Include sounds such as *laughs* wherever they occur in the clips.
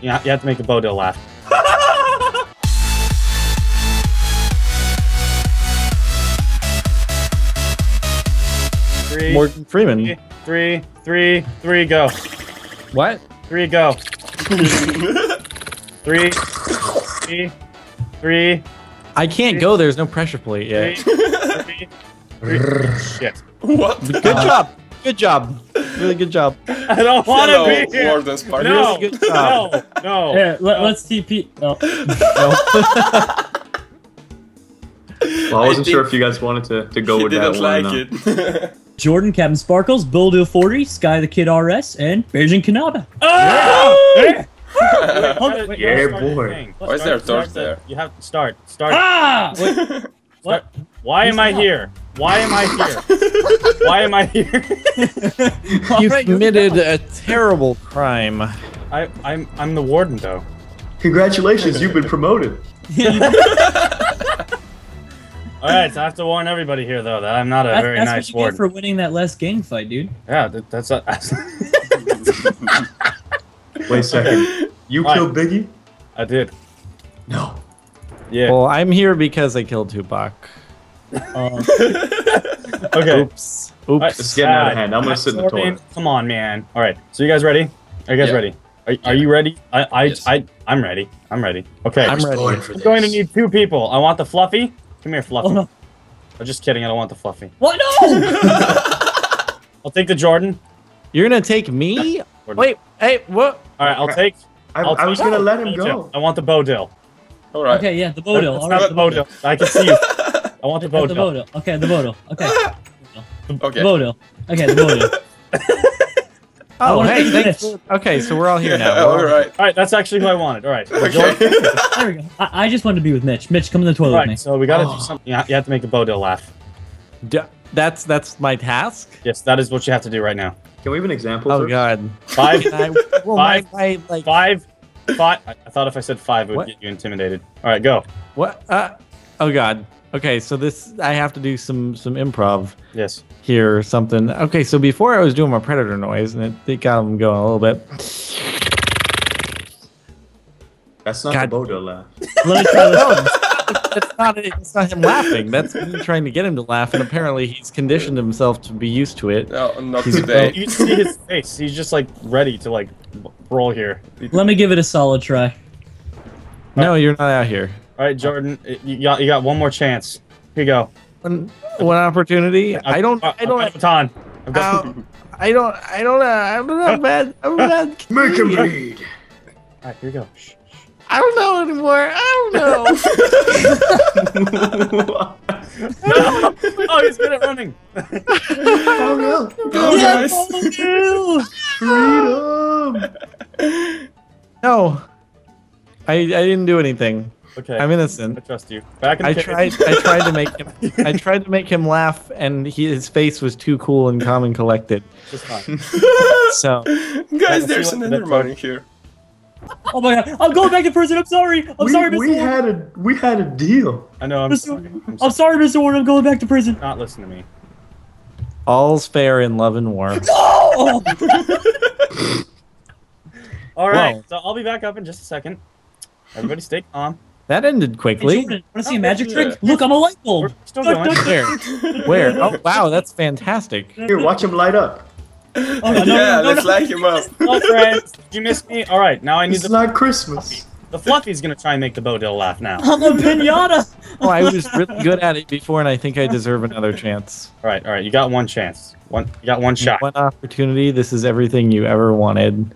You you have to make the Bodil laugh. Three, Morgan Freeman. three, three, three, go. What? Three, go. *laughs* three, three, three, I can't go. There's no pressure plate yet. three, three. Shit. *laughs* What? Good job. Good job. Really good job. *laughs* I don't want to be here. Warden Spartan. No, Really good job. no, no. *laughs* Here, let, no. us TP. No. Well, I wasn't I sure if you guys wanted to, to go with that didn't one. like or it. *laughs* Jordan, Captain Sparklez, Bodil 40, Sky the Kid RS, and Bajan Canadian. Ah! Yeah. Hold wait, yeah, boy. the thing. Why is there a torch there? You have to start. Start. Ah! Wait, what? Why am I here? Why am I here? *laughs* Why am I here? *laughs* You Alright, committed a terrible crime. I, I'm I'm the warden though. Congratulations, you've been promoted. *laughs* All right, so I have to warn everybody here though that I'm not a That's, very that's nice what you warden. get for winning that last gang fight, dude. Yeah, that, that's a, Wait a second. You Right. killed Biggie? I did. No. Yeah. Well, I'm here because I killed Tupac. Uh, *laughs* okay. Oops. Oops. It's getting out of hand. I'm gonna sit in the Jordan, toilet. Come on, man. All right. So you guys ready? Are you guys Yeah. ready? Are, are you ready? I I, Yes. I I'm ready. I'm ready. Okay. I'm ready. Born I'm going to need two people. I want the fluffy. Come here, fluffy. oh no. I'm just kidding. I don't want the fluffy. What? No! *laughs* I'll take the Jordan. You're gonna take me? Jordan. Wait. Hey. What? All right. I'll take. I, I'll I was take gonna let him go. I want the Bodil. Alright. okay, yeah, the Bodil. That's All not right, the the Bodil. Bodil. I can see you. *laughs* I want the Okay, the Bodil. *laughs* Bodil. Okay, the Bodil. Okay. Okay. The Bodil. Okay, the *laughs* Bodil. Oh, hey. Thanks. this. Okay, so we're all here now. Alright. All right. That's actually who I wanted. All right. Okay. *laughs* There we go. I, I just wanted to be with Mitch. Mitch, come in the toilet All with me. So we got to Oh. do something. You have to make the Bodil laugh. D- That's that's my task. Yes, that is what you have to do right now. Can we have an example? Oh first? God. Five. I, well, my, Five. my, like Five. Five. I I thought if I said five, it would What? get you intimidated. All right. Go. what? Uh, oh God. Okay, so this I have to do some some improv Yes. here or something. Okay, so before I was doing my predator noise and it, it got him going a little bit. That's not God. the Bodo laugh. *laughs* Let me try this. That's not it's not him laughing. That's me trying to get him to laugh, and apparently he's conditioned himself to be used to it. No, not He's- today. You see his face. He's just like ready to like roll here. Let me give it a solid try. No, you're not out here. All right, Jordan. You got you got one more chance. Here you go. One, one opportunity. I don't. I I've got don't. baton. I've got- Ow. I don't. I don't. know. I'm not bad. I'm bad. *laughs* Make him bleed. All right, here you go. Shh. I don't know anymore. I don't know. *laughs* *laughs* oh, he's good at running. oh no. Go, guys. Freedom. no. I I didn't do anything. Okay. I'm innocent. I innocent. trust you. Back in the I tried. I tried to make him. *laughs* I tried to make him laugh, and he, his face was too cool and calm and collected. Just fine. *laughs* So Guys, there's see what- another money here. Oh my god, I'm going back to prison. I'm sorry. I'm we, sorry, Mr. we Warden. had a we had a deal. I know. I'm Mr. sorry. I'm I'm sorry. sorry, Mr. Warden. I'm going back to prison. Not listen to me. all's fair in love and war. Oh! *laughs* All right. Whoa. So I'll be back up in just a second. Everybody, stay calm. That ended quickly. Jordan, want to see a magic yeah. trick? Look, I'm a light We're bulb. still going. *laughs* Where? Where? Oh wow, that's fantastic. Here, watch him light up. Oh, no, no, yeah, no, no, let's no. like him up. Oh, friends, you missed me? All right. Now I need It's the not Christmas. the Fluffy's gonna try and make the Bodil laugh now. I'm a pinata. Oh, I was really good at it before, and I think I deserve another chance. All right. All right. You got one chance. One. You got one shot. One opportunity. This is everything you ever wanted.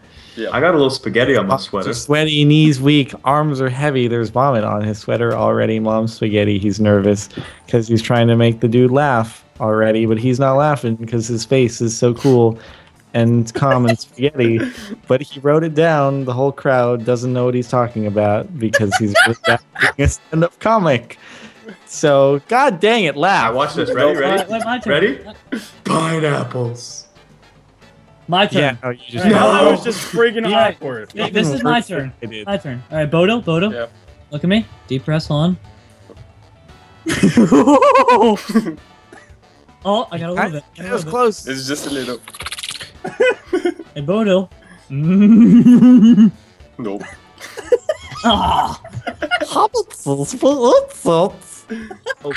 I got a little spaghetti on my sweater. Sweaty, knees weak, arms are heavy. There's vomit on his sweater already. Mom's spaghetti. He's nervous because he's trying to make the dude laugh already, but he's not laughing because his face is so cool and calm and spaghetti. But he wrote it down. The whole crowd doesn't know what he's talking about because he's just acting a stand-up comic. So, god dang it, laugh. I laugh. watch this. Ready? All right, Ready? wait, my turn. Ready? Pineapples. My turn. Yeah, no, you just No. That was just *laughs* freaking Yeah. awkward. Hey, this is my turn. *laughs* I. My turn. All right, Bodo, Bodo. Yeah. Look at me. Deep press on. *laughs* oh, I got a little I, bit. I that was bit. close. It's just a little. Hey, Bodo. We Nope. Ah, Oh,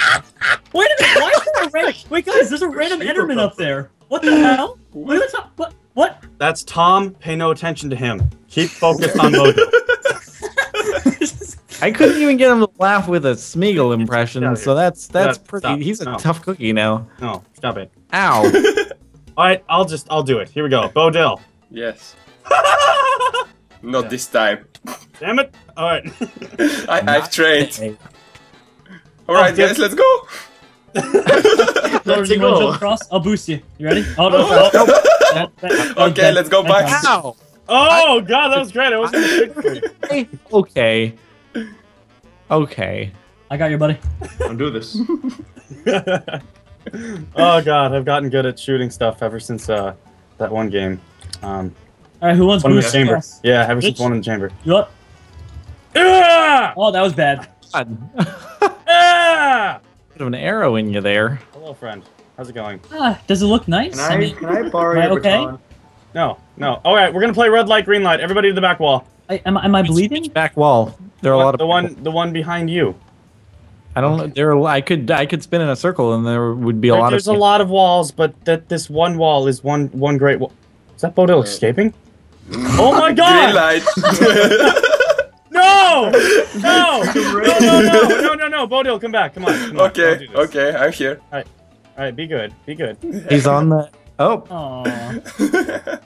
wait a minute. Why is there a random? Wait, guys, there's a random Enderman up there. What the hell? What? Are the top, what? What? That's Tom. Pay no attention to him. Keep focused on Mojo. I couldn't even get him to laugh with a Smeagol impression, Yeah, so that's that's Yeah, pretty. stop. He's a No. tough cookie now. No, stop it. Ow! *laughs* All right, I'll just I'll do it. Here we go. Bodil. Yes. *laughs* Not this time. Damn it. All right. *laughs* I, I've trained. Hey, Alright, yeah. Oh, guys, let's go! Lord, to you want to go. jump across? I'll boost you. You ready? Oh no! oh, oh. That- that- Okay, let's go back. counts. Ow! Oh god, that was great. I wasn't gonna shoot for you. Okay. Okay. I got your buddy. Don't do this. *laughs* oh god, I've gotten good at shooting stuff ever since uh that one game. Um, All right, who wants one in the chamber. across? Yeah, ever since Bitch. one in the chamber. You up? Ah! Oh, that was bad. God. *laughs* Ah! Bit of an arrow in you there. Hello, friend. How's it going? Uh, does it look nice? Can I, I mean, can I borrow your okay? baton? No, no. All right, we're gonna play red light, green light. Everybody to the back wall. I, am, am I bleeding? Back wall. There are what, a lot of the one, the one behind you. I don't know. There, I could, I could spin in a circle, and there would be a right, lot. There's of... a lot of walls, but that this one wall is one, one great wall. Is that Bodil right. Uh, escaping? Mm. oh my God! *laughs* *laughs* no! No! No! No! No! No! No! Bodil, come back! Come on! Come on. Okay. Okay, I'm here. All right be good. Be good. He's on the. Oh, *laughs*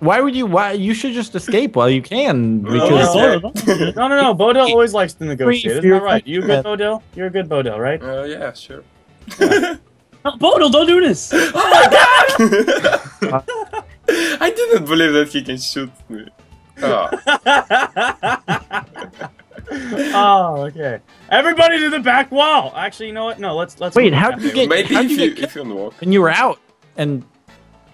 why would you? Why you should just escape while you can *laughs* Oh, because yeah. Sort of. No, no, no. Bodil *laughs* always likes to negotiate. Isn't that right? You good, fear. Bodil? You're a good Bodil, right? Uh, yeah, sure. Oh, Bodil, don't do this. Oh my god! I didn't believe that he can shoot me. Oh. Oh, okay. Everybody to the back wall. Actually, you know what? No, let's let's. Wait, how did you get- Maybe how'd if you you, get if you walk. when you were out and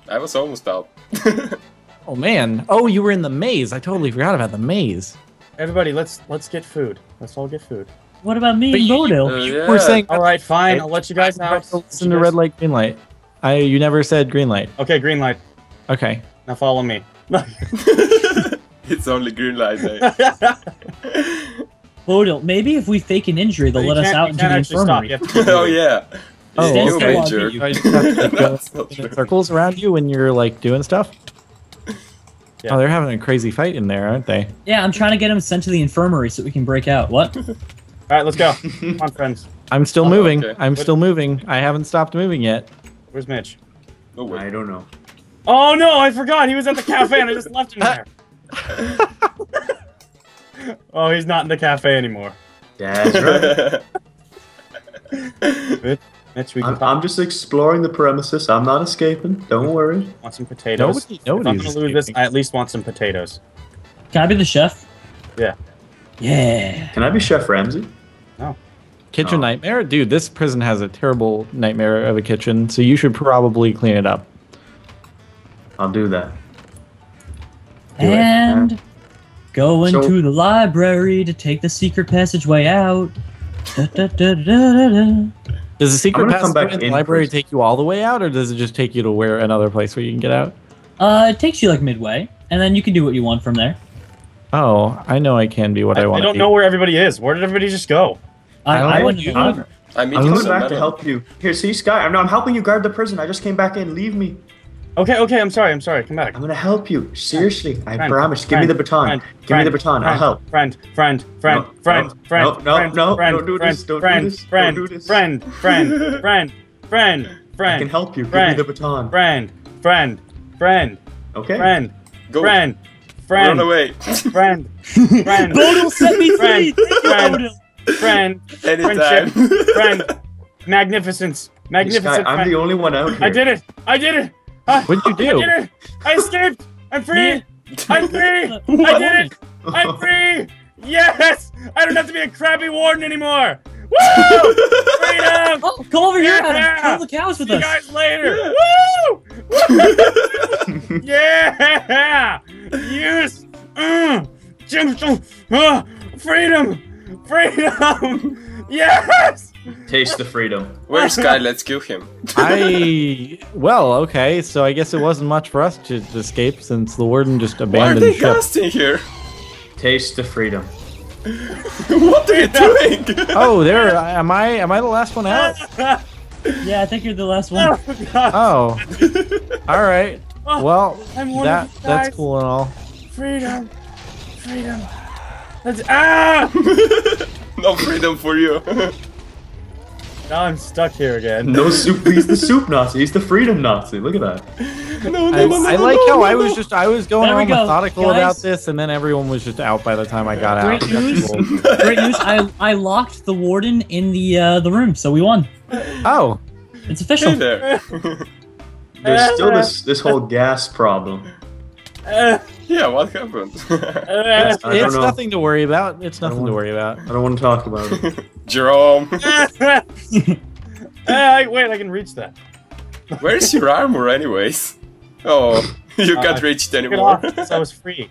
I was almost out. *laughs* oh man, oh you were in the maze. I totally forgot about the maze. Everybody, let's let's get food. Let's all get food. What about me But and you- Uh, You yeah. were saying All right, fine. I'll let you guys out. Listen to red light, green light. I you never said green light. Okay, green light. Okay. Now follow me. *laughs* it's only green light. Eh? *laughs* Bodil, maybe if we fake an injury, they'll You let us out into the infirmary. You have to keep *laughs* oh yeah. Oh, you okay. major. You guys just have to go *laughs* That's in circles around you when you're like doing stuff. Yeah. Oh, they're having a crazy fight in there, aren't they? Yeah, I'm trying to get him sent to the infirmary so we can break out. What? *laughs* All right, let's go. Come on, friends. I'm still Oh, moving. okay. I'm still moving. I haven't stopped moving yet. Where's Mitch? No way. I don't know. Oh no, I forgot. He was at the cafe and I just left him there. *laughs* oh, he's not in the cafe anymore. That's right. *laughs* Mitch, we can I'm, I'm just exploring the premises. I'm not escaping. Don't worry. want some potatoes. Nobody, if I'm nobody's gonna lose this, escaping. I at least want some potatoes. Can I be the chef? Yeah. Yeah. Can I be Chef Ramsay? No. Kitchen Oh. nightmare, dude. This prison has a terrible nightmare of a kitchen, so you should probably clean it up. I'll do that. Do it. And go So- into the library to take the secret passageway out. Da, da, da, da, da, da. Does the secret I'm gonna come passageway in the library prison. take you all the way out, or does it just take you to where another place where you can get out? Uh, it takes you like midway, and then you can do what you want from there. Oh, I know I can be what I, I, I don't to know where everybody is. Where did everybody just go? I, I don't I know went what to you the are. library. I'm I'm coming some back to help you. Here, see, Sky. I'm, no, I'm helping you guard the prison. I just came back in. Leave me. Okay, okay. I'm sorry. I'm sorry. Come back. I'm gonna help you. Seriously, I Friend, promise. Give me the baton. friend, Give me the baton. I'll help. Friend, friend, friend, No, friend, no, friend, no, no, friend, no, friend, don't do friend, this, don't do this. friend, this, don't friend, do this. friend, friend, friend, friend, friend. I can help you. Give friend, me the baton. Friend, friend, friend, Okay. friend, Go. friend, Run friend, away. friend, friend, Bodil set me free! Friend, Thank you, friend. Bodil! friend, Anytime. friend, magnificence, Sky, magnificent. I'm friend. the only one out here. I did it! I did it! Ah, What'd you I do? did it! I escaped! I'm free! I'm free! I *laughs* did it! I'm *laughs* free! Yes! I don't have to be a crappy warden anymore! Woo! Freedom! Oh, come over here, Yeah. Adam. Kill the cows with See you guys later! Woo! *laughs* yeah! Yes! Mm. Uh, freedom! Freedom! Yes! Taste the freedom. Where's *laughs* Sky? Let's kill him. I *laughs* well, okay, so I guess it wasn't much for us to, to escape since the warden just Why are abandoned they ship. casting here? Taste the freedom. *laughs* what are you doing? Oh, there. Am I? Am I the last one out? Yeah, I think you're the last one. Oh, God. Oh. All right. Oh, well, I'm that of the guys. that's cool and all. Freedom. Freedom. That's, ah! *laughs* no freedom for you. *laughs* now I'm stuck here again. No *laughs* soup. He's the soup Nazi. He's the freedom Nazi. Look at that. no, no, I, no, no, I like no, how no, I was no. just I was going There we all go, methodical guys. about this, and then everyone was just out by the time I got out. Great That's news. Great news! I I locked the warden in the uh, the room, so we won. Oh, It's Hey official. there. There's still this this whole gas problem. Yeah, what happened? *laughs* uh, I don't it's know. nothing to worry about. It's nothing to worry about. I don't want to talk about it. *laughs* Jerome, *laughs* uh, wait, I can reach that. where's your armor anyways? Oh, you Uh, can't reach it Took it anymore. off because I was free.